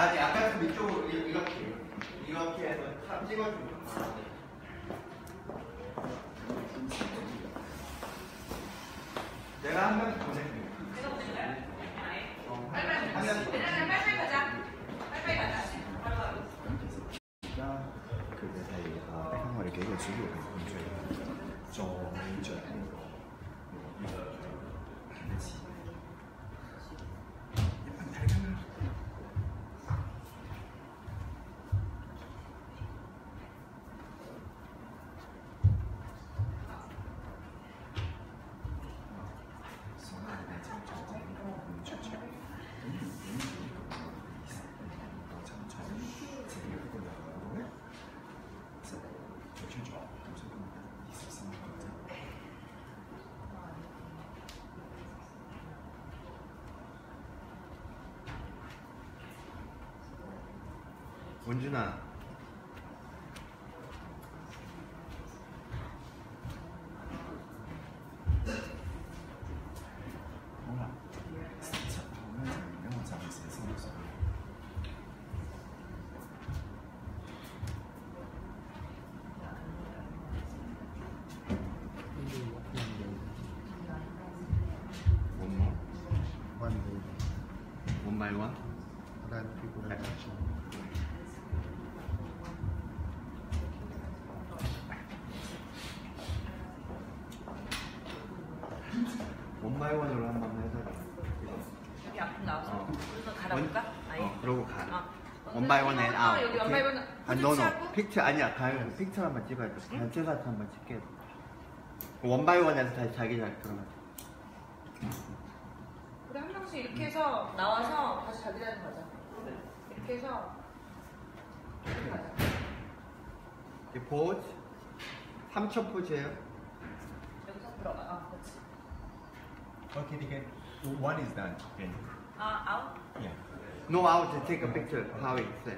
아니 아까 그 밑쪽으로 이렇게 이렇게 해서 탑 찍어주면 내가 한 명씩 보낼게 어, 빨리빨리 빨리빨리 가자 빨리빨리 가자 그내 사이가 이렇게 해가지고 문제 좀 문제 원준아 One by one? That people are actually. 마이 원으로 한 번 해서 여기 아픈 나와서. 어. 우선 갈아볼까? 아니. 어 그러고 가 어. 원바이 원 앤 아웃 어, 여기 원바이 원 아 포즈 노노 취하고? 픽처 아니야 가요 픽처 한번 찍어야 돼 단체 사진 한번 찍게 해 원바이 원에서 다시 자기 잘 들어가 우리 한 명씩 이렇게 해서 나와서 다시 자기 자리 가자. 이렇게 해서 이렇게 가자. 이 포즈 3초 포즈예요 여기서 들어가. 아, 그렇지. Okay, they can. One is done. Okay. Uh, out? Yeah. No, I'll just Take a picture. How it's. Uh,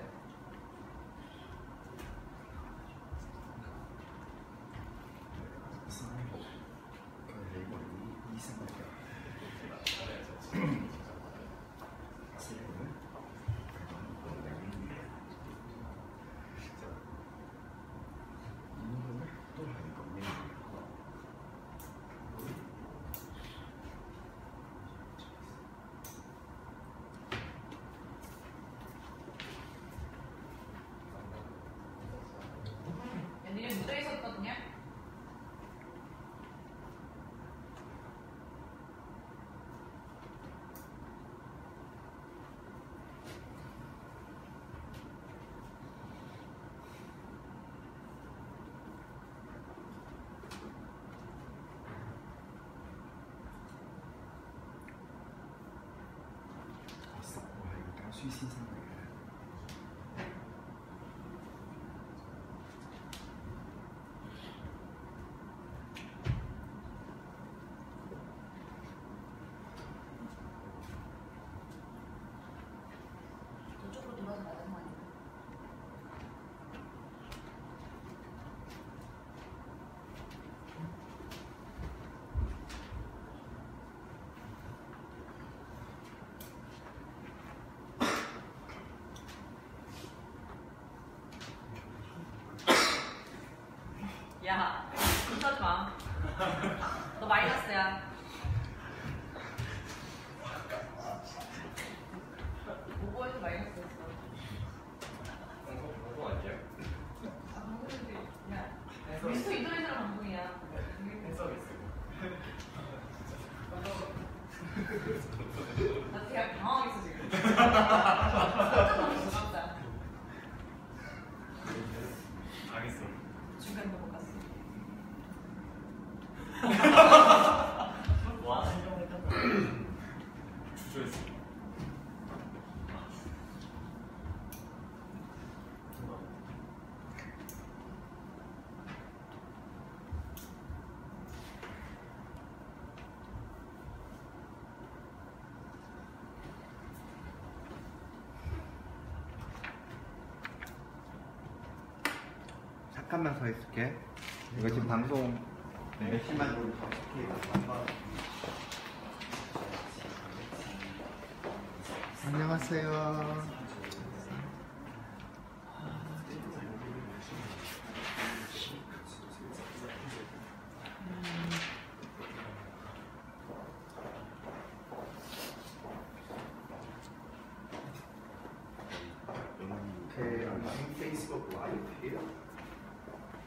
주신 사람. 이쪽으로 돌아서 나가는 야? 야, 웃하지 마. 너 마이너스야. 오버해서 마이너스였어. 아, 방송인데, 야, 미스터 인터내셔널 방송이야. 나 되게 당황했어 지금. 잠깐만 서 있을게. 이거 지금 방송 네, 몇 시만 좀 어떻게 안녕하세요. 음. 네, 페이스북 라이브예요.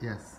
Yes.